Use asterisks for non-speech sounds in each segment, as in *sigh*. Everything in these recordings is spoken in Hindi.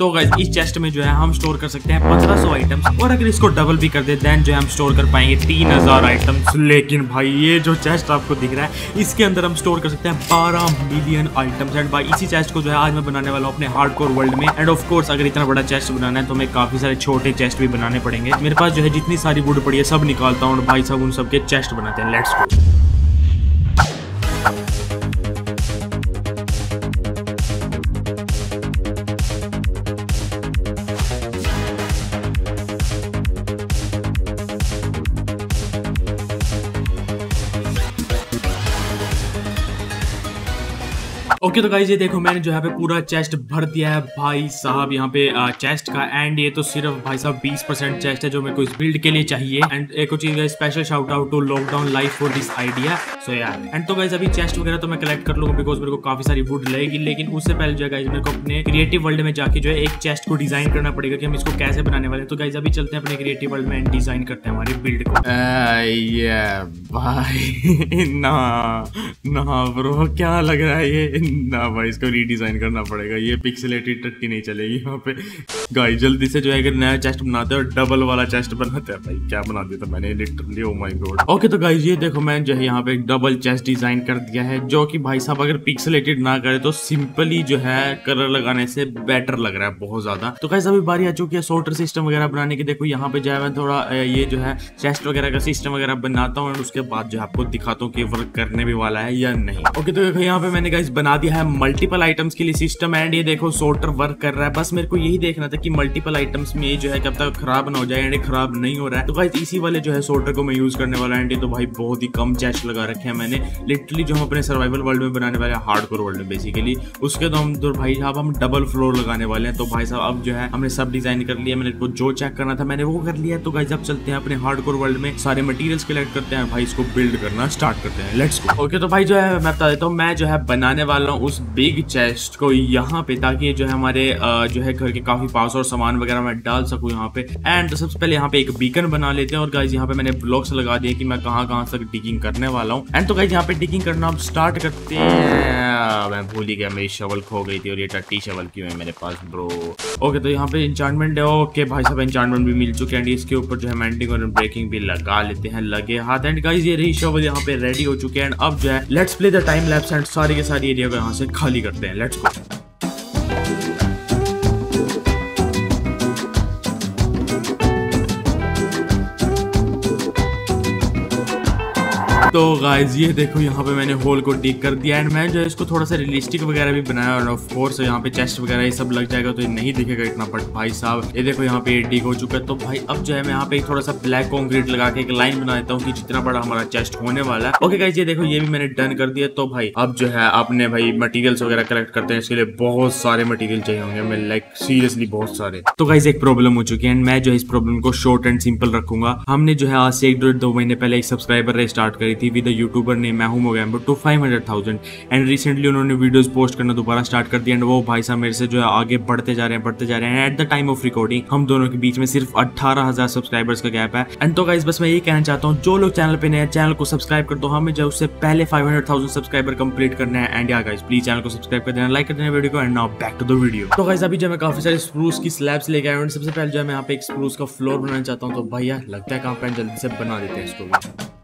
तो गाइस इस चेस्ट में जो है हम स्टोर कर सकते हैं 1500 आइटम्स और अगर इसको डबल भी कर दे देन जो है हम स्टोर कर पाएँगे 3000 आइटम्स लेकिन भाई, ये जो चेस्ट आपको दिख रहा है, इसके अंदर हम स्टोर कर सकते हैं 12 मिलियन आइटम्स एंड भाई, इसी चेस्ट को जो है आज मैं बनाने वाला हूँ अपने हार्डकोर वर्ल्ड में। एंड ऑफ़ कोर्स अगर इतना बड़ा चेस्ट बनाना है तो हमें काफ़ी सारे छोटे चेस्ट भी बनाने पड़ेंगे। मेरे पास जो है जितनी सारी वुड पड़ी है, सब निकालता हूँ। भाई, सब उन सबके चेस्ट बनाते हैं। लेट्स ओके तो गाइज़ ये देखो, मैंने जो है पे पूरा चेस्ट भर दिया है भाई साहब। यहाँ पे चेस्ट का एंड ये तो सिर्फ़ भाई साहब 20 परसेंट चेस्ट है जो मेरे को इस बिल्ड के लिए चाहिए। एंड एक चीज़ special shout out to lockdown life for this idea so यार एंड तो गाइज़ अभी चेस्ट वगैरह तो मैं कलेक्ट कर लूँगा बिकॉज़ मेरे को काफ़ी सारी वुड लगेगी। लेकिन उससे पहले जो है मेरे को अपने क्रिएटिव वर्ल्ड में जाके जो है एक चेस्ट को डिज़ाइन करना पड़ेगा कि हम इसको कैसे बनाने वाले तो गाइज़ अभी चलते हैं अपने क्रिएटिव वर्ल्ड में डिज़ाइन करते हैं हमारी बिल्ड को। भाई, *laughs* ना ना ब्रो क्या लग रहा है ये? *laughs* ना भाई, इसको रीडिजाइन करना पड़ेगा। ये पिक्सलेटेड टट्टी नहीं चलेगी यहाँ पे। गाइस जल्दी से जो है, अगर नया चेस्ट बनाते हैं डबल वाला चेस्ट बनाते हैं, भाई, क्या बना दिया था मैंने literally oh my god okay तो गाइस ये देखो मैं जो है, यहाँ पे एक डबल चेस्ट डिज़ाइन कर दिया है, जो कि भाई साहब, अगर पिक्सलेटेड ना करे तो सिंपली जो है कलर लगाने से बेटर लग रहा है बहुत ज़्यादा। तो गाइस अभी बारी आ चुकी है सोल्टर सिस्टम वगैरह बनाने की। देखो, यहाँ पे जो है, मैं थोड़ा ये जो है चेस्ट वगैरह का सिस्टम वगैरह बनाता हूँ उसके बाद जो है, आपको दिखाता हूँ कि वर्क करने भी वाला है या नहीं। ओके तो देखो, यहाँ पे मैंने गाइस बना दिया है मल्टीपल आइटम्स के लिए सिस्टम एंड ये देखो सोल्टर वर्क कर रहा है। बस मेरे को यही देखना था कि मल्टीपल आइटम्स में जो है कब तक खराब ना हो जाए एंड खराब नहीं हो रहा है। तो भाई इसी वाले जो है सोल्टर को मैं यूज़ करने वाला एंड ये तो भाई बहुत ही कम चेस्ट लगा रखे हैं मैंने। लिटरली जो हम अपने सर्वाइवल वर्ल्ड में बनाने वाले हार्ड कोर वर्ल्ड में बेसिकली उसके तो हम तो भाई साहब, हम डबल फ्लोर लगाने वाले हैं। तो भाई साहब, अब जो है हमने सब डिज़ाइन कर लिया, मैंने जो चेक करना था, मैंने वो कर लिया। तो भाई अब चलते हैं अपने हार्ड कोर वर्ल्ड में। सारे मटीरियल्स कलेक्ट करते हैं भाई इसको बिल्ड करना स्टार्ट करते हैं। लेट्स ओके तो भाई जो है मैं बता देता हूँ, मैं जो है बनाने वाला हूँ उस बिग चेस्ट को यहाँ पे ताकि जो है हमारे जो है घर के काफ़ी पास और सामान वगैरह मैं डाल सकूँ यहाँ पे। एंड सबसे पहले यहाँ पे एक बीकन बना लेते हैं और गाइज़ यहाँ पे मैंने ब्लॉक्स लगा दिए कि मैं कहाँ कहाँ तक डिगिंग करने वाला हूँ। एंड तो गाइज़ यहाँ पे डिगिंग करना अब स्टार्ट करते हैं। मैं भूल ही गया, मेरी शवल खो गई थी और ये टट्टी शवल क्यों है मेरे पास ब्रो ओके तो यहाँ पे इंचार्टमेंट है। ओके भाई साहब इंचार्टमेंट भी मिल चुके हैं। इसके ऊपर जो है मेंटिंग और ब्रेकिंग भी लगा लेते हैं लगे हाथ। एंड गाइज़ ये रही शवल यहाँ पे रेडी हो चुके हैं। अब जो है let's play the time lapse and सारी के सारी एरिया को यहाँ से खाली करते हैं लेट्स गो तो गाइज़ ये देखो, यहाँ पे मैंने होल को डिग कर दिया एंड मैं जो है इसको थोड़ा सा रियलिस्टिक वगैरह भी बनाया और ऑफ़ कोर्स यहाँ पे चेस्ट वगैरह ये सब लग जाएगा तो ये नहीं दिखेगा इतना बट भाई साहब, ये देखो यहाँ पे डिग हो चुका है। तो भाई, अब जो है मैं यहाँ पे थोड़ा सा ब्लैक कॉन्क्रीट लगा के एक लाइन बना देता हूँ कि जितना बड़ा हमारा चेस्ट होने वाला है। ओके गाइज़ ये देखो, ये भी मैंने डन कर दिया। तो भाई, अब जो है अपने भाई मटीरियल्स वगैरह कलेक्ट करते हैं, इसके लिए बहुत सारे मटीरियल चाहिए होंगे मैं लाइक सीरियसली बहुत सारे। तो गाइज़ एक प्रॉब्लम हो चुकी है एंड मैं जो इस प्रॉब्लम को शॉर्ट एंड सिंपल रखूँगा। हमने जो है आज से एक डेढ़ दो महीने पहले एक सब्सक्राइबर स्टार्ट करी थी विद यूट्यूबर ने महूम हो गया two five hundred thousand and recently उन्होंने वीडियोस पोस्ट करना दोबारा स्टार्ट कर दिया एंड वो भाई साहब मेरे से जो है आगे बढ़ते जा रहे हैं, बढ़ते जा रहे हैं. At the time of recording हम दोनों के बीच में सिर्फ़ अट्ठारह हज़ार सब्सक्राइबर्स का गैप है. एंड तो गाइज़ बस मैं ये कहना चाहता हूँ, जो लोग चैनल पे नए चैनल को सब्सक्राइब कर दो. हमें जो उससे पहले five hundred thousand subscriber complete करना है. And yeah guys please channel को सब्सक्राइब कर देना लाइक कर देना वीडियो को and now back to the video तो गाइज़ अभी जो मैं काफ़ी सारे स्प्रूस की स्लैब्स लेके आया हूँ सबसे पहले जो मैं यहाँ पे एक स्प्रूस का फ्लोर बनाना चाहता हूँ. तो भैया, लगता है पे जल्दी से बना देते हैं इसको.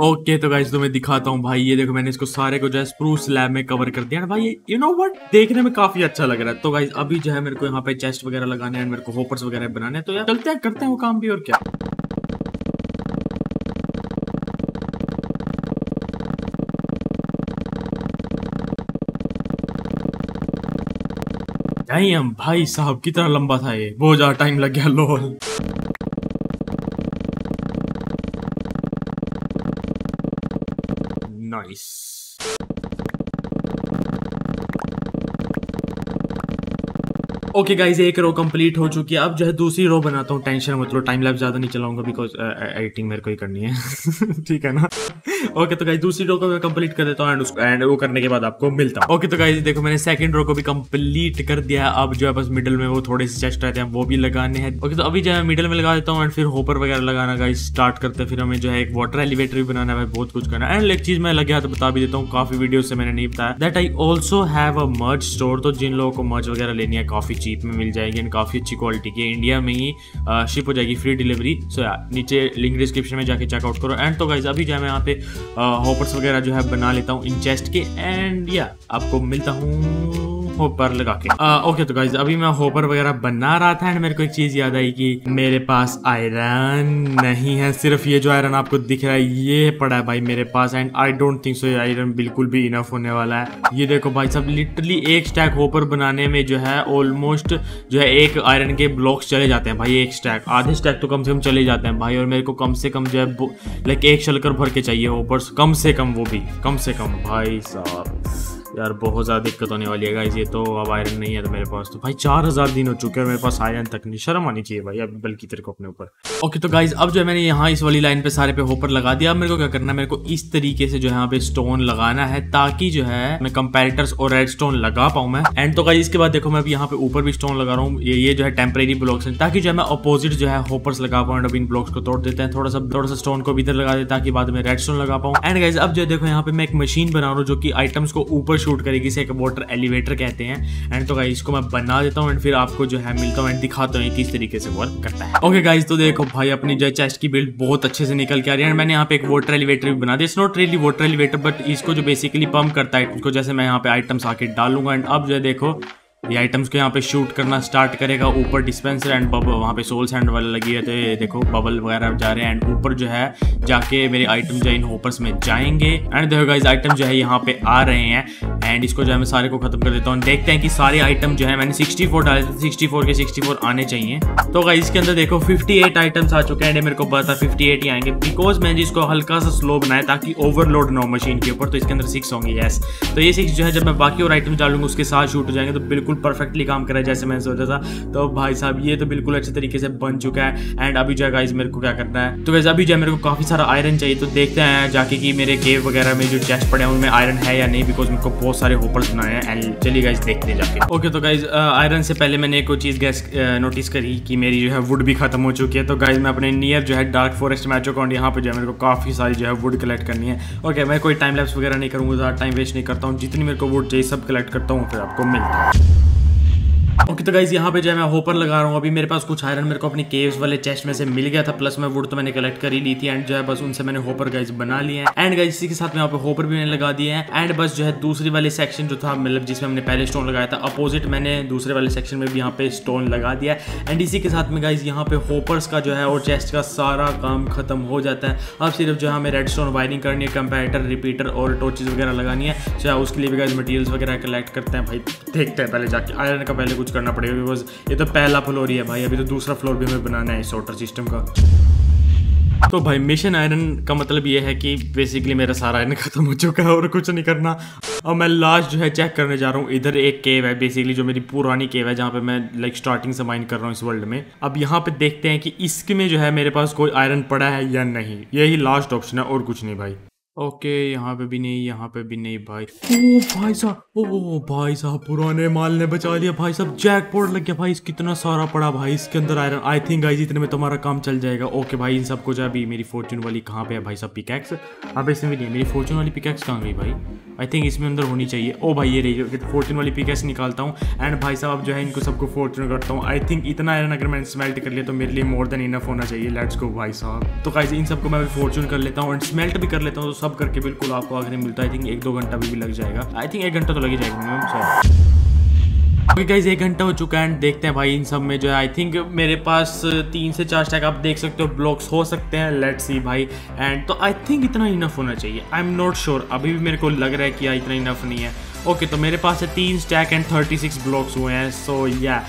ओके तो गाइस तो मैं दिखाता हूँ भाई, ये देखो मैंने इसको सारे को जो है स्प्रूस लैब में कवर कर दिया। भाई यू नो व्हाट देखने में काफ़ी अच्छा लग रहा है। तो गाइस अभी जो है मेरे को यहाँ पे चेस्ट वगैरह लगाने हैं, मेरे को होपर्स वगैरह बनाने हैं। तो यार, चलते हैं, करते हैं वो काम भी और क्या। हम भाई साहब कितना लंबा था ये। बहुत ज़्यादा टाइम लग गया लोल ओके गाइज़ एक रो कंप्लीट हो चुकी है। अब जो है दूसरी रो बनाता हूँ। टेंशन मतलब टाइम लैप ज़्यादा नहीं चलाऊँगा बिकॉज़ एडिटिंग मेरे को ही करनी है। *laughs* ठीक है ना? ओके तो गाइज़ दूसरी रो को मैं कंप्लीट कर देता हूँ एंड उसको एंड वो करने के बाद आपको मिलता हूँ। ओके तो गाइज़ देखो मैंने सेकंड रो को भी कंप्लीट कर दिया है। अब जो है बस मिडिल में वो थोड़े से चेस्ट रहते हैं, वो भी लगाने हैं। ओके तो अभी जो है मिडिल में लगा देता हूँ एंड फिर होपर वगैरह लगाना गाइज़ स्टार्ट करते हैं। फिर हमें जो है एक वाटर एलिवेटर भी बनाना है। बहुत कुछ करना एंड एक चीज़ मैं लग गया तो बता भी देता हूँ, काफ़ी वीडियो से मैंने नहीं बताया। That I also have a merch store तो जिन लोगों को मर्ज वगैरह लेनी है, काफ़ी चीप में मिल जाएगी एंड काफ़ी अच्छी क्वालिटी की इंडिया में ही शिप हो जाएगी फ्री डिलीवरी सो यार नीचे लिंक डिस्क्रिप्शन में जाके चेकआउट करो। एंड तो गाइज़ अभी जो है मैं यहाँ पे होपर्स वगैरह जो है बना लेता हूँ इन चेस्ट के। एंड या आपको मिलता हूँ। होपर लगा के। आ, ओके तो गाइज़ अभी मैं होपर वगैरह बना रहा था एंड मेरे को एक चीज़ याद आई कि मेरे पास आयरन नहीं है सिर्फ़ ये जो आयरन आपको दिख रहा है ये पड़ा है भाई मेरे पास and I don't think so ये आयरन बिल्कुल भी इनफ होने वाला है। ये देखो भाई सब लिटरली एक स्टैक होपर बनाने में जो है ऑलमोस्ट जो है एक आयरन के ब्लॉक्स चले जाते हैं भाई एक स्टैक आधे स्टैक तो कम से कम चले जाते हैं भाई और मेरे को कम से कम जो है लाइक एक शलकर भर के चाहिए होपर्स कम से कम वो भी कम से कम। भाई साहब। यार, बहुत ज़्यादा दिक्कत होने वाली है गाइस ये तो अब आयरन नहीं है तो मेरे पास तो। भाई, चार हज़ार दिन हो चुके हैं, मेरे पास आयरन तक नहीं। शर्म आनी चाहिए भाई, अब बल्कि तेरे को अपने ऊपर। ओके तो गाइज़ अब जो है मैंने यहाँ इस वाली लाइन पे सारे पे होपर लगा दिया। अब मेरे को क्या करना है? मेरे को इस तरीके से जो है यहाँ पे स्टोन लगाना है, ताकि जो है मैं कंपेरेटर्स और रेड स्टोन लगा पाऊँ मैं। एंड तो गाइज़ इसके बाद देखो, मैं अभी यहाँ पे ऊपर भी स्टोन लगा रहा हूँ। ये जो है टेम्परेरी ब्लॉक्स है, ताकि जो है मैं अपोजिट जो है होपर्स लगा पाऊँ एंड इन ब्लॉक्स को तोड़ देते हैं। थोड़ा सा थोड़ा सा स्टोन को भी इधर लगा देता ताकि बाद में रेड स्टोन लगा पाऊँ। एंड गाइज़ अब जो देखो, यहाँ पे मैं एक मशीन बना रहा हूँ, जो कि आइटम्स को ऊपर शूट करेगी, इसे एक वाटर एलिवेटर कहते हैं। एंड तो गाइज़ इसको मैं बना देता हूँ एंड फिर आपको जो है मिलता हूँ एंड दिखाता हूँ किस तरीके से वर्क करता है। ओके गाइज़ तो देखो भाई, अपनी जो चेस्ट की बिल्ड बहुत अच्छे से निकल के आ रही है। एंड मैंने यहाँ पे एक वाटर एलिवेटर भी बना दिया। It's not really water elevator but इसको जो बेसिकली पंप करता है उसको जैसे मैं यहाँ पे आइटम्स आके डालूँगा। एंड अब जो है देखो ये आइटम्स को यहाँ पे शूट करना स्टार्ट करेगा। ऊपर डिस्पेंसर एंड बबल वहाँ पे सोल सैंड वाले लगी है तो ये देखो बबल वगैरह जा रहे हैं। एंड ऊपर जो है, जाके मेरे आइटम जो है इन होपर्स में जाएँगे। एंड देखो गाइज़ आइटम जो है यहाँ पे आ रहे हैं। एंड इसको जो है मैं सारे को खत्म कर देता हूँ। देखते हैं कि सारे आइटम जो है, मैंने 64 डाले थे। 64 के 64 आने चाहिए। तो गाइज़ इसके अंदर देखो 58 आइटम्स आ चुके हैं। मेरे को पता 58 ही आएँगे। बिकॉज़ मैंने इसको हल्का सा स्लो बनाया ताकि ओवरलोड ना हो मशीन के ऊपर तो इसके अंदर सिक्स होंगे यस तो ये सिक्स जो है, जब मैं बाकी और आइटम डालूँगा, उसके साथ शूट हो जाएँगे तो बिल्कुल परफेक्टली काम करा जैसे मैंने सोचा था। तो भाई साहब, ये तो बिल्कुल अच्छे तरीके से बन चुका है। एंड अभी जो है गाइज़ मेरे को क्या करना है? तो गाइज़ अभी जो है, मेरे को काफ़ी सारा आयरन चाहिए तो देखते हैं जाके कि मेरे केव वगैरह में जो चेस्ट पड़े हैं, उनमें आयरन है या नहीं बिकॉज़ मेरे को बहुत सारे होपर्स बनाए हैं। एंड चलिए गाइज़ देखते हैं जाके। ओके तो गाइज़ आयरन से पहले मैंने एक चीज़ गैस नोटिस करी कि मेरी जो है वुड भी खत्म हो चुकी है। तो गाइज़ मैं अपने नियर जो है डार्क फॉरेस्ट में आ चुका हूँ यहाँ पर जो है मेरे को काफ़ी सारी जो है वुड कलेक्ट करनी है। ओके मैं कोई टाइम लैप्स वगैरह नहीं करूँगा टाइम वेस्ट नहीं करता हूँ। जितनी मेरे को वुड चाहिए, सब कलेक्ट करता हूँ, फिर आपको मिलता है। ओके तो गाइज़ यहाँ पे जो है मैं होपर लगा रहा हूँ। अभी मेरे पास कुछ आयरन मेरे को अपनी केव्स वाले चेस्ट में से मिल गया था प्लस मैं वुड तो मैंने कलेक्ट कर ही ली थी एंड जो है बस उनसे मैंने होपर गाइज़ बना लिए हैं। एंड गाइज़ इसी के साथ में यहाँ पे होपर भी मैंने लगा दिए हैं। एंड बस जो है दूसरी वाले सेक्शन जो था मतलब जिसमें हमने पहले स्टोन लगाया था अपोजिट मैंने दूसरे वाले सेक्शन में भी यहाँ पे स्टोन लगा दिया एंड इसी के साथ में गाइज़ यहाँ पे होपर्स का जो है और चेस्ट का सारा काम खत्म हो जाता है। अब सिर्फ़ जो है हमें रेड स्टोन वायरिंग करनी है कंपेरेटर रिपीटर और टॉर्चेज वगैरह लगानी है। चाहे उसके लिए भी गाइज़ मटीरियल्स वगैरह कलेक्ट करते हैं भाई। देखते हैं पहले जाके आयरन का पहले कुछ करना पड़ेगा बिकॉज़ ये तो पहला फ्लोर ही है भाई, अभी तो दूसरा फ्लोर भी हमें बनाना है इस वाटर सिस्टम का। तो भाई मिशन आयरन का मतलब ये है कि बेसिकली मेरा सारा आयरन खत्म हो चुका है और कुछ नहीं करना। और मैं लास्ट जो है चेक करने जा रहा हूँ, इधर एक केव है बेसिकली जो मेरी पुरानी केव है, जहाँ पे मैं लाइक स्टार्टिंग से माइन कर रहा हूँ इस वर्ल्ड में। अब यहाँ पे देखते हैं कि इसके में जो है मेरे पास कोई आयरन पड़ा है या नहीं। यही लास्ट ऑप्शन है, और कुछ नहीं भाई। ओके, यहाँ पे भी नहीं, यहाँ पे भी नहीं भाई। ओ भाई साहब, ओ भाई साहब, पुराने माल ने बचा लिया भाई साहब। जैकपॉट लग गया भाई कितना सारा पड़ा भाई, इसके अंदर आयरन। आई थिंक गाइस इतने में तुम्हारा काम चल जाएगा। ओके भाई, इन सबको जो अभी मेरी फॉर्चून वाली कहाँ पे है भाई साहब पिकैक्स अब इसमें भी नहीं मेरी फॉर्चून वाली पिकैक्स कहाँ गई भाई? आई थिंक इसमें अंदर होनी चाहिए। ओ भाई, ये रही फोर्चून वाली पिकैक्स निकालता हूँ। एंड भाई साहब जो है, इनको सबको फॉर्चून करता हूँ। आई थिंक इतना आयरन अगर मैंने स्मेल्ट कर लिया तो मेरे लिए मोर देन इनफ होना चाहिए। लेट्स गो भाई साहब। तो गाइस इन सबको मैं फॉर्चून कर लेता हूँ। एंड स्मेल्ट भी कर लेता हूँ तो सब करके बिल्कुल आपको आखिरी मिलता है। आई थिंक एक दो घंटा भी, भी लग जाएगा। आई थिंक एक घंटा तो लग ही जाएगा मिनिमम सर ओके गाइज़ एक घंटा हो चुका है एंड देखते हैं भाई इन सब में जो है। आई थिंक मेरे पास तीन से चार स्टैक आप देख सकते हो ब्लॉक्स हो सकते हैं। लेट्स सी भाई। एंड तो आई थिंक इतना इनफ होना चाहिए। आई एम नॉट श्योर अभी भी मेरे को लग रहा है कि इतना इनफ नहीं है। ओके okay, तो मेरे पास है तीन stack and thirty six blocks हुए हैं। So yeah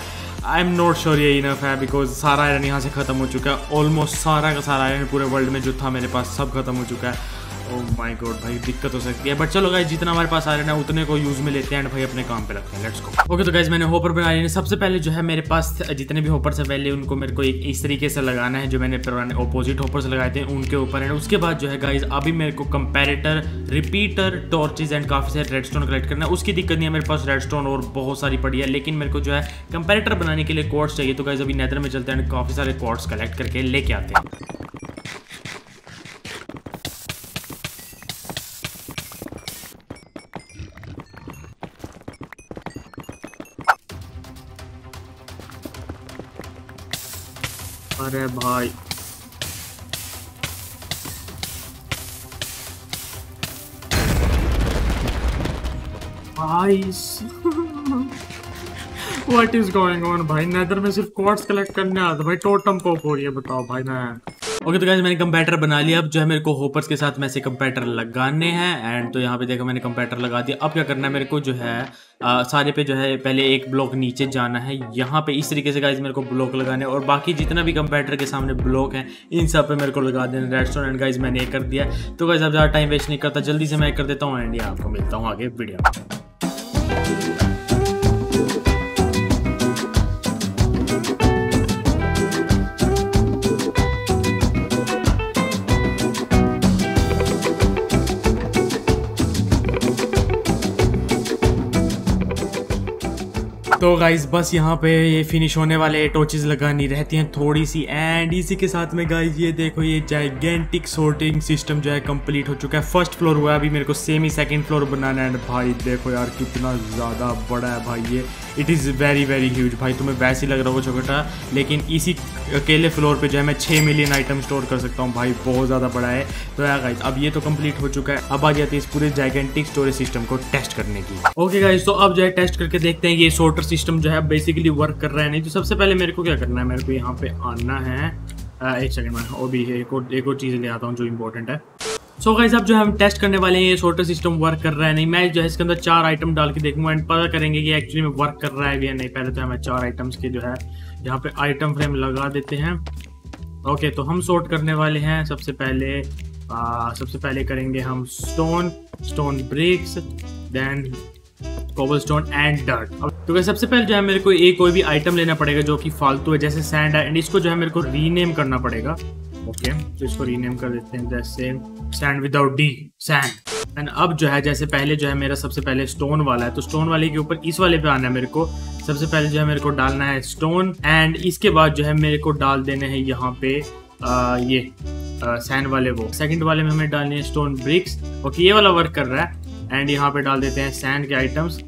I am not sure ये इनफ है बिकॉज़ सारा आयरन यहाँ से ख़त्म हो चुका है। ऑलमोस्ट सारा का सारा आयरन पूरे वर्ल्ड में जो था मेरे पास सब खत्म हो चुका है। ओ माय गॉड भाई, दिक्कत हो सकती है। बट चलो गाइस जितना हमारे पास आ रहा है ना, उतने को यूज़ में लेते हैं एंड भाई अपने काम पे रखते हैं। लेट्स गो ओके तो गाइस मैंने होपर बना लिए सबसे पहले जो है, मेरे पास जितने भी होपर से पहले उनको मेरे को एक इस तरीके से लगाना है, जो मैंने पुराने ऑपोजिट होपर से लगाए थे, उनके ऊपर एंड उसके बाद जो है गाइज़ अभी मेरे को कंपेरेटर रिपीटर टॉर्चेज एंड काफ़ी सारे रेडस्टोन कलेक्ट करना है। उसकी दिक्कत नहीं है, मेरे पास रेडस्टोन और बहुत सारी पड़ी है, लेकिन मेरे को जो है कंपेरेटर बनाने के लिए कोर्ट्स चाहिए। तो गाइज़ अभी नेदर में चलते हैं काफ़ी सारे कोर्ट्स कलेक्ट करके लेके आते हैं। अरे भाई। भाई व्हाट इज़ गोइंग ऑन भाई नेदर में सिर्फ़ क्वार्ट्स कलेक्ट करने आता भाई टोटम पॉप हो रही है, बताओ भाई, मैं ओके तो गाइस मैंने कंप्यूटर बना लिया। अब जो है मेरे को होपर्स के साथ में से कंप्यूटर लगाने हैं। एंड तो यहाँ पे देखो मैंने कंप्यूटर लगा दिया। अब क्या करना है मेरे को जो है आ, सारे पे जो है पहले एक ब्लॉक नीचे जाना है। यहाँ पे इस तरीके से गाइज़ मेरे को ब्लॉक लगाने और बाकी जितना भी कंप्यूटर के सामने ब्लॉक है इन सब पे मेरे को लगा देना। रेस्टोरेंट गाइज़ मैंने कर दिया तो गाइज़ अब ज़्यादा टाइम वेस्ट नहीं करता। जल्दी से मैं कर देता हूँ। एंड आपको मिलता हूँ आगे वीडियो तो गाइज़ बस यहाँ पे ये फिनिश होने वाले टोचेज लगानी रहती हैं थोड़ी सी। एंड इसी के साथ में गाइज़ ये देखो, ये जाइगेंटिक सोर्टिंग सिस्टम जो है कंप्लीट हो चुका है। फ़र्स्ट फ्लोर हुआ है, अभी मेरे को सेम सेकंड फ्लोर बनाना है। भाई, देखो यार, कितना ज़्यादा बड़ा है भाई ये। It is very very huge भाई, तुम्हें वैसे ही लग रहा होगा छोटा लेकिन इसी अकेले फ्लोर पे जो है, मैं छः मिलियन आइटम स्टोर कर सकता हूँ। भाई, बहुत ज़्यादा बड़ा है। तो यार गाइज़ अब ये तो कंप्लीट हो चुका है। अब आ जाती है इस पूरे जाइगेंटिक स्टोरेज सिस्टम को टेस्ट करने की। ओके गाइज़ तो अब जो है टेस्ट करके देखते हैं ये सोर्टर सिस्टम जो है बेसिकली वर्क कर रहा है नहीं। तो सबसे पहले मेरे को क्या करना है? मेरे को यहाँ पे आना है। एक सेकंड में और भी एक और एक और चीज़ ले आता हूँ जो इम्पोर्टेंट है। सो गाइस अब जो हम टेस्ट करने वाले हैं ये सोटर सिस्टम वर्क कर रहा है। नहीं मैं जो है इसके अंदर चार आइटम डाल के देखूँगा एंड पता करेंगे कि एक्चुअली में वर्क कर रहा है या नहीं। पहले तो हमें चार आइटम्स के जो है यहाँ पे आइटम फ्रेम लगा देते हैं। ओके तो हम सोर्ट करने वाले हैं। सबसे पहले आ, सबसे पहले करेंगे हम stone stone bricks then cobble stone and dirt तो क्या सबसे पहले जो है मेरे को एक कोई भी आइटम लेना पड़ेगा जो कि फालतू है जैसे सैंड है एंड इसको जो है मेरे को रीनेम करना पड़ेगा। ओके तो इसको रीनेम कर देते हैं जैसे sand without the sand and अब जो है जैसे पहले जो है मेरा सबसे पहले स्टोन वाला है तो स्टोन वाले के ऊपर इस वाले पे आना है मेरे को. सबसे पहले जो है मेरे को डालना है स्टोन एंड इसके बाद जो है मेरे को डाल देने हैं यहाँ पे आ, ये सैंड वाले वो. सेकंड वाले में हमें डालने हैं स्टोन ब्रिक्स ओके ये वाला वर्क कर रहा है एंड यहाँ पे डाल देते हैं सैंड के आइटम्स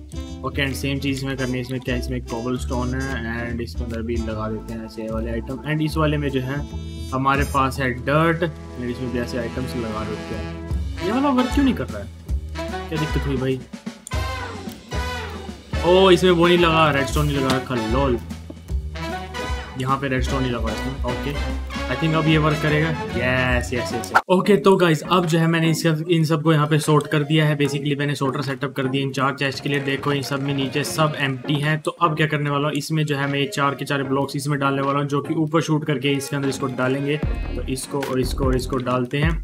ओके एंड सेम चीज़ में करनी है, इसमें क्या, इसमें कॉबल स्टोन है एंड इसके अंदर भी लगा देते हैं ऐसे वाले आइटम एंड इस वाले में जो है, हमारे पास है डर्ट एंड इसमें भी ऐसे आइटम्स लगा देते हैं. ये वाला वर्क क्यों नहीं कर रहा है? क्या दिक्कत हुई भाई? ओ, इसमें वो नहीं लगा रेड स्टोन नहीं लगा रखा लॉल यहाँ पे रेड स्टोन नहीं लगा इसमें ओके आई थिंक अब ये वर्क करेगा। यस यस यस ओके तो गाइस अब जो है मैंने इस इन सबको यहाँ पे सोर्ट कर दिया है। बेसिकली मैंने सोर्टर सेटअप कर दिया इन चार चेस्ट के लिए। देखो इन सब में नीचे सब एम हैं। तो अब क्या करने वाला हूँ? इसमें जो है मैं ये चार के चार ब्लॉक्स इसमें डालने वाला हूँ जो कि ऊपर शूट करके इसके अंदर इसको डालेंगे। तो इसको और इसको और इसको डालते हैं।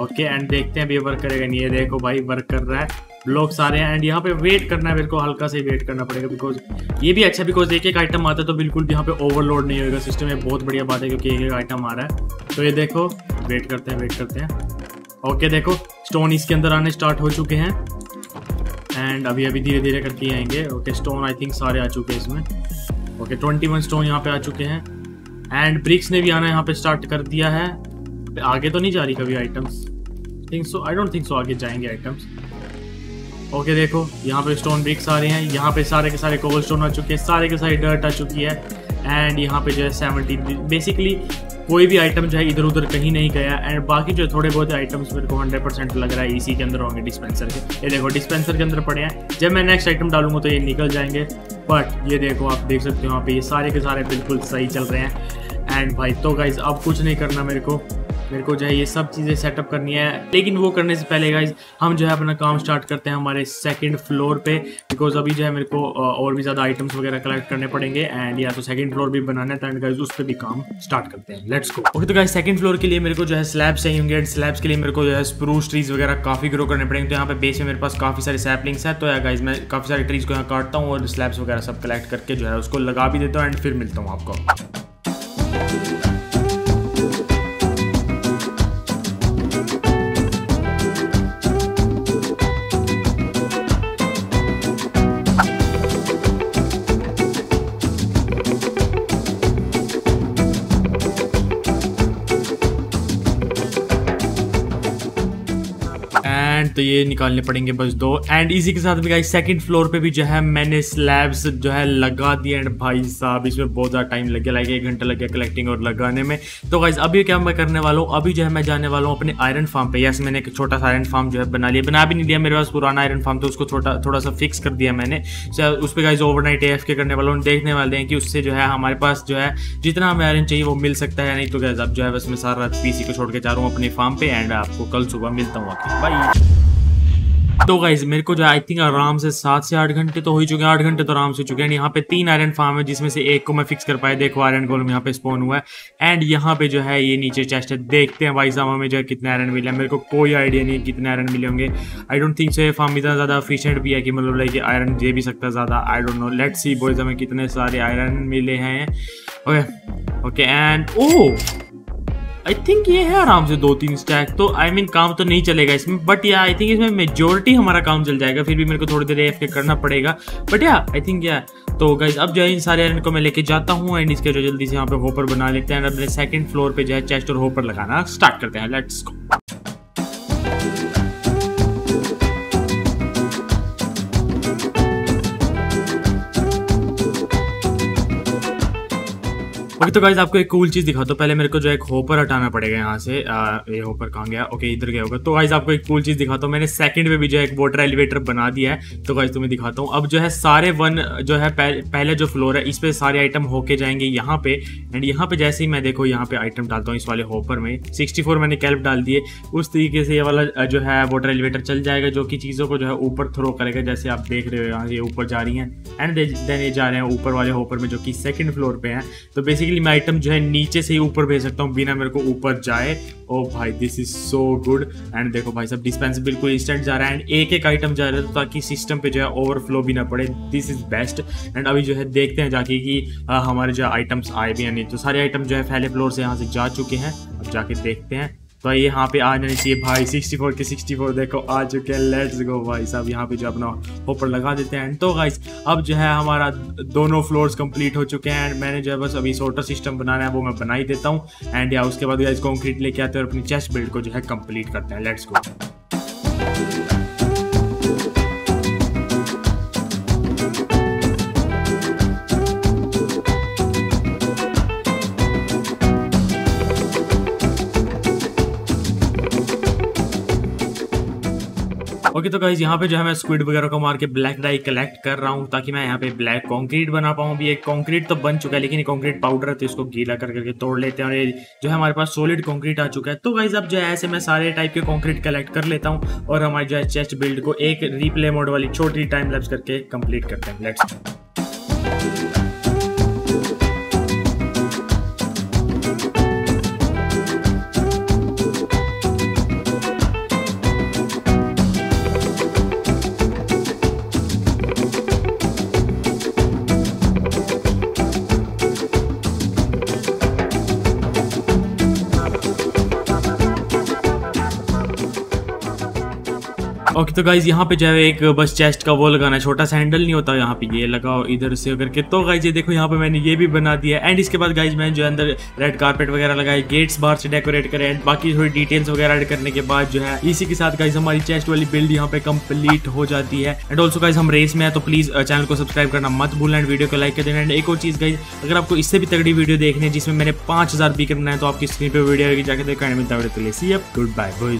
ओके एंड देखते हैं अभी वर्क करेगा नहीं। ये देखो भाई वर्क कर रहा है। ब्लॉक सारे हैं एंड यहाँ पे वेट करना है मेरे को, हल्का से वेट करना पड़ेगा बिकॉज़ ये भी अच्छा बिकॉज़ एक एक आइटम आता है तो बिल्कुल भी यहाँ पे ओवरलोड नहीं होगा सिस्टम में बहुत बढ़िया बात है क्योंकि एक एक आइटम आ रहा है। तो ये देखो, वेट करते हैं, वेट करते हैं। ओके देखो स्टोन इसके अंदर आने स्टार्ट हो चुके हैं। एंड अभी अभी धीरे धीरे करके आएँगे। ओके स्टोन आई थिंक सारे आ चुके हैं इसमें। ओके ट्वेंटी वन स्टोन यहाँ पे आ चुके हैं। एंड ब्रिक्स ने भी आना यहाँ पे स्टार्ट कर दिया है। आगे तो नहीं जा रही कभी items think so I don't think so आगे जाएँगे आइटम्स ओके देखो, यहाँ पे स्टोन ब्रिक्स आ रहे हैं। यहाँ पे सारे के सारे कोबल स्टोन आ चुके हैं, सारे के सारे डर्ट आ चुकी है। एंड यहाँ पे जो है सेवनटीन बेसिकली कोई भी आइटम जो है इधर उधर कहीं नहीं गया। एंड बाकी जो थोड़े बहुत आइटम्स मेरे को हंड्रेड परसेंट लग रहा है, इसी के अंदर होंगे डिस्पेंसर के। ये देखो डिस्पेंसर के अंदर पड़े हैं। जब मैं नेक्स्ट आइटम डालूँगा तो ये निकल जाएँगे। बट ये देखो, आप देख सकते हो यहाँ पे ये सारे के सारे बिल्कुल सही चल रहे हैं। एंड भाई तो गाइज़ अब कुछ नहीं करना मेरे को। मेरे को जो है ये सब चीज़ें सेटअप करनी है। लेकिन वो करने से पहले गाइज़ हम जो है अपना काम स्टार्ट करते हैं हमारे सेकंड फ्लोर पे बिकॉज़ अभी जो है मेरे को और भी ज़्यादा आइटम्स वगैरह कलेक्ट करने पड़ेंगे एंड या तो सेकंड फ्लोर भी बनाना है तो एंड गाइज़ उस पर भी काम स्टार्ट करते हैं। लेट्स गो ओके तो गाइज़ सेकंड फ्लोर के लिए मेरे को जो है स्लैब्स चाहिए होंगे एंड स्लैब्स के लिए मेरे को जो है स्प्रूस ट्रीज वगैरह काफ़ी ग्रो करने पड़ेंगे। तो यहाँ पे बेस में मेरे पास काफ़ी सारे सैपलिंग्स है। तो या गाइज़ मैं काफ़ी सारे ट्रीज को यहाँ काटता हूँ और स्लैब्स वगैरह सब कलेक्ट करके जो है उसको लगा भी देता हूँ एंड फिर मिलता हूँ आपको। तो ये निकालने पड़ेंगे बस दो। एंड इसी के साथ भी सेकंड फ्लोर पे भी जो है मैंने स्लैब्स जो है लगा दिए। एंड भाई साहब, इसमें बहुत ज़्यादा टाइम लग गया। लाइक एक घंटा लग गया कलेक्टिंग और लगाने में। तो गाइज़ अभी क्या मैं करने वाला हूँ? अभी जो है मैं जाने वाला हूँ अपने आयरन फार्म पे। यस मैंने एक छोटा सा आयरन फार्म जो है बना लिया। बना भी नहीं लिया मेरे पास पुराना आयरन फार्म तो उसको छोटा थोड़ा सा फिक्स कर दिया मैंने। उस पर गाइज़ ओवरनाइट एफ़ के करने वाला हूँ। देखने वाले हैं कि उससे जो है हमारे पास जो है जितना हमें आयरन चाहिए वो मिल सकता है नहीं। तो गैस अब जो है बस मैं सारा रात पीसी को छोड़ के जा रहा हूँ अपने फार्म पे। एंड आपको कल सुबह मिलता हूँ। बाई तो गाइज़ मेरे को जो आई थिंक आराम से सात से आठ घंटे तो हो ही चुके हैं, आठ घंटे तो आराम से चुके हैं। यहाँ पे तीन आयरन फार्म है, जिसमें से एक को मैं फिक्स कर पाया। देखो आयरन गोलम यहाँ पे स्पोन हुआ है। एंड यहाँ पे जो है, ये नीचे चेस्ट है। देखते हैं भाई साहब, हमें जो है, कितने आयरन मिले मेरे को कोई आइडिया नहीं है कितने आयरन मिले होंगे। आई डोंट थिंक सो ये फार्म इतना ज़्यादा एफिशियंट भी है कि मतलब लाइक आयरन दे भी सकता है ज़्यादा। I don't know let see boys हमें कितने सारे आयरन मिले हैं। Okay okay and oh I think ये है आराम से दो तीन स्टैक तो आई I मीन mean, काम तो नहीं चलेगा इसमें बट या आई थिंक इसमें मेजोरिटी हमारा काम चल जाएगा फिर भी मेरे को थोड़ी देर एफ़ करना पड़ेगा। बट या आई थिंक या तो गाइज़ अब जो है इन सारे आयरन को मैं लेके जाता हूँ एंड इसके जो जल्दी से यहाँ पे होपर बना लेते हैं अपने सेकंड फ्लोर पे जो है चेस्ट और होपर लगाना स्टार्ट करते हैं लेट्स ओके तो गाइज़ आपको एक कूल चीज़ दिखा तो पहले मेरे को जो एक होपर हटाना पड़ेगा यहाँ से। आ, ये होपर कहाँ गया? ओके इधर गया होगा। तो गाइज़ आपको एक कूल चीज़ दिखाता हूँ। मैंने सेकंड में भी जो है एक वाटर एलिवेटर बना दिया है। तो गाइज़ तुम्हें दिखाता हूँ। अब जो है सारे वन जो है पहले जो फ्लोर है इस पे सारे आइटम होके जाएँगे यहाँ पे। एंड यहाँ पे जैसे ही मैं देखो यहाँ पे आइटम डालता हूँ इस वाले होपर में। सिक्सटी मैंने कैल्प डाल दिए। उस तरीके से ये वाला जो है वाटर एलिवेटर चल जाएगा जो कि चीज़ों को जो है ऊपर थ्रो करेगा। जैसे आप देख रहे हो यहाँ ये ऊपर जा रही है। एंड देन ये जा रहे हैं ऊपर वाले होपर में जो कि सेकेंड फ्लोर पे है। तो बेसिकली बेसिकली मैं आइटम जो है नीचे से ही ऊपर भेज सकता हूँ, बिना मेरे को ऊपर जाए। ओ भाई this is so good and देखो भाई, सब डिस्पेंस बिल्कुल इंस्टेंट जा रहा है। एंड एक एक आइटम जा रहा है ताकि सिस्टम पे जो है ओवरफ्लो भी ना पड़े। दिस इज़ बेस्ट एंड अभी जो है देखते हैं जाके कि हमारे जो आइटम्स आए भी या नहीं। तो सारे आइटम जो है पहले फ्लोर से यहाँ से जा चुके हैं। अब जाके देखते हैं। तो यहाँ पे आ जानी चाहिए भाई। 64 के 64 देखो, आ चुके हैं। लेट्स गो भाई साहब, यहाँ पे जो अपना होपर लगा देते हैं। तो गाइस अब जो है हमारा दोनों फ्लोर्स कंप्लीट हो चुके हैं। एंड मैंने जो है बस अभी सोटर सिस्टम बनाना है, वो मैं बना ही देता हूँ। एंड या उसके बाद गाइस कॉन्क्रीट लेके आते हैं और अपनी चेस्ट बिल्ड को जो है कंप्लीट करते हैं। लेट्स गो ओके तो गाइज़ यहाँ पे जो है मैं स्क्विड वगैरह को मार के ब्लैक डाई कलेक्ट कर रहा हूँ ताकि मैं यहाँ पे ब्लैक कंक्रीट बना पाऊँ। भी एक कंक्रीट तो बन चुका है, लेकिन ये कंक्रीट पाउडर है तो इसको गीला कर करके तोड़ लेते हैं। और ये जो है हमारे पास सॉलिड कंक्रीट आ चुका है। तो गाइज़ अब जो है ऐसे मैं सारे टाइप के कंक्रीट कलेक्ट कर लेता हूँ और हमारे जो है चेस्ट बिल्ड को एक रिप्ले मोड वाली छोटी टाइम लैप्स करके कंप्लीट करते हैं। लेट्स ओके तो गाइज़ यहाँ पे जो है एक बस चेस्ट का वो लगाना है, छोटा सा हैंडल नहीं होता यहाँ पे, ये लगाओ इधर से अगर के तो गाइज़ ये देखो यहाँ पे मैंने ये भी बना दिया एंड इसके बाद गाइज़ मैंने जो अंदर रेड कारपेट वगैरह लगाए गेट्स बाहर से डेकोरेट करें एंड बाकी थोड़ी डिटेल्स वगैरह एड करने के बाद जो है, इसी के साथ गाइज़ हमारी चेस्ट वाली बिल्ड यहाँ पे कंप्लीट हो जाती है। एंड ऑल्सो गाइज़ हम रेस में है तो प्लीज़ चैनल को सब्सक्राइब करना मत भूलना एंड वीडियो को लाइक कर देना। एंड एक और चीज़ गाइज़ अगर आपको इससे भी तगड़ी वीडियो देखनी है, जिसमें मैंने पाँच हज़ार बीकर बनाए तो आपकी स्क्रीन पर वीडियो जाकर देखा है गुड बाय